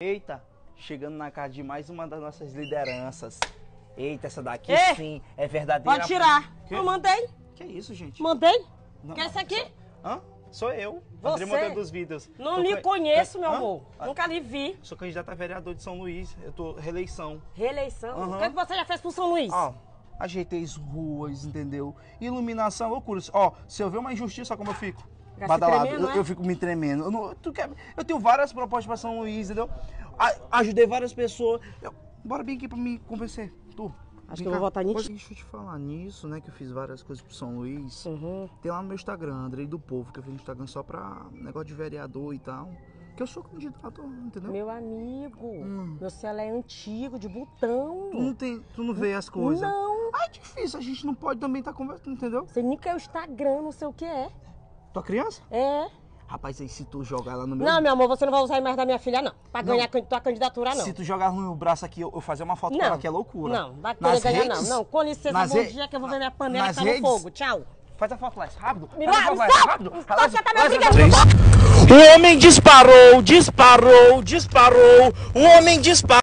Eita, chegando na casa de mais uma das nossas lideranças. Eita, essa daqui Ei, sim é verdadeira. Pode tirar. Que? Eu mandei. Que isso, gente? Mandei. Não, Quer esse aqui? Hã? Sou eu, Você? André modelo dos vídeos. Não Tô lhe ca- conheço, meu Hã? amor. Ah, Nunca lhe vi. Sou candidato a vereador de São Luís. Eu tô reeleição. Reeleição. Aham. O que, que você já fez pro São Luís? Ó, ajeitei as ruas, entendeu? Iluminação, loucura. Ó, se eu ver uma injustiça, como eu fico? Badalado. tremendo, eu, é? eu fico me tremendo. Eu, não- tu quer- eu tenho várias propostas pra São Luís, entendeu? A- ajudei várias pessoas. Eu- bora bem aqui pra me convencer. Tu. Acho que eu vou votar ti. Deixa eu te falar nisso, né? Que eu fiz várias coisas pro São Luís. Uhum. Tem lá no meu Instagram, Andrei do Povo, que eu fiz no Instagram só pra negócio de vereador e tal. Que eu sou candidato, entendeu? Meu amigo, Hum. meu celular é antigo, de botão. Tu não tem, tu não vê as coisas. Não. Ah, é difícil, a gente não pode também estar conversando, entendeu? Você nem quer o Instagram, não sei o que é. Tua criança? É. Rapaz, aí se tu jogar lá no meu. Não, meu amor, você não vai usar mais da minha filha, não. Pra Não. ganhar tua candidatura, não. Se tu jogar no meu braço aqui, eu, eu fazer uma foto com Não. ela, que é loucura. Não, vai querer Nas ganhar, redes- não. Não, com licença, nas bom re- dia, que eu vou ver minha panela nas que tá no redes- fogo. Tchau. Faz a foto, Lais, rápido. Me Faz a foto, rápido. Tá. O homem disparou, disparou, disparou. O homem disparou.